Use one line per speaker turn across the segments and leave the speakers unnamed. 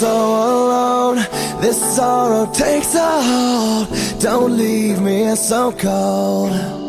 so alone. This sorrow takes a hold. Don't leave me so cold.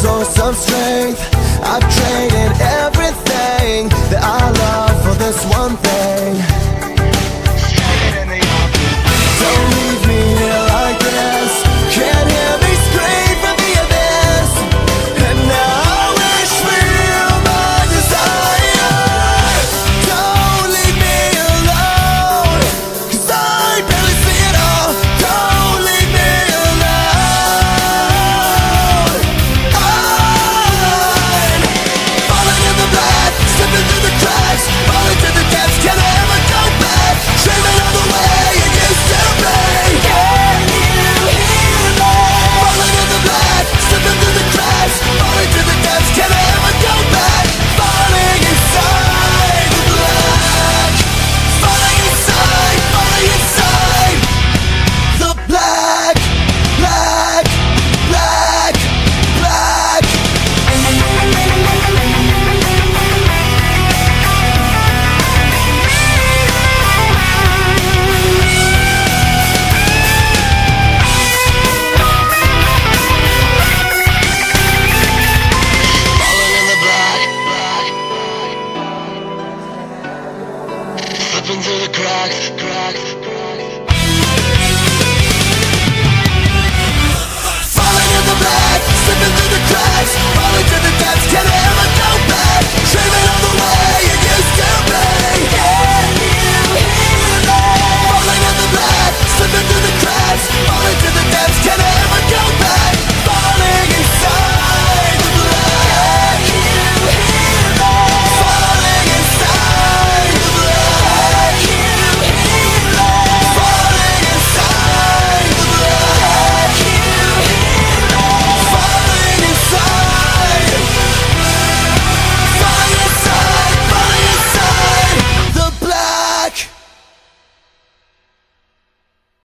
source of strength. I've traded everything that I love for this one thing. the cracks, cracks.